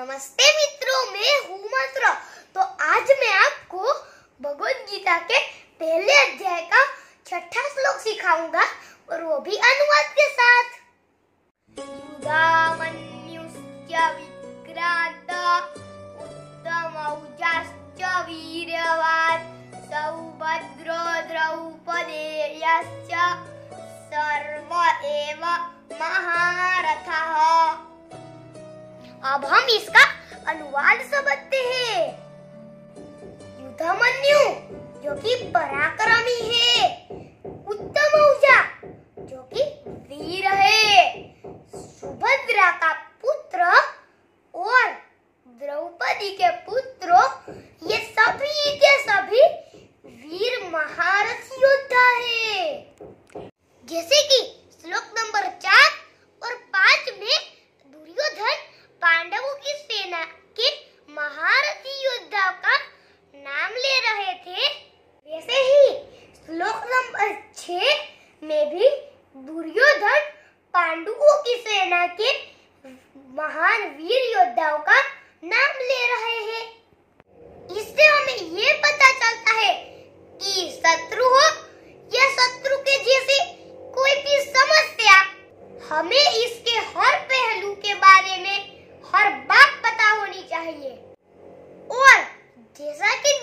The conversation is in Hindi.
नमस्ते मित्रों, मैं हूँ मंत्र। तो आज मैं आपको भगवत गीता के पहले अध्याय का छठा श्लोक सिखाऊँगा, और वो भी अनुवाद के साथ। सर्व एव अब हम इसका अनुवाद समझते हैं। युद्धमन्यु जो कि पराक्रमी है, उत्तम ऊर्जा जो कि वीर है। सुभद्रा का पुत्र और द्रौपदी के पुत्र, ये सभी के सभी श्लोक नंबर छह में भी दुर्योधन पांडुओं की सेना के महान वीर योद्धाओं का नाम ले रहे हैं। इससे हमें ये पता चलता है कि शत्रु हो या शत्रु के जैसे कोई भी समस्या, हमें इसके हर पहलू के बारे में हर बात पता होनी चाहिए। और जैसा कि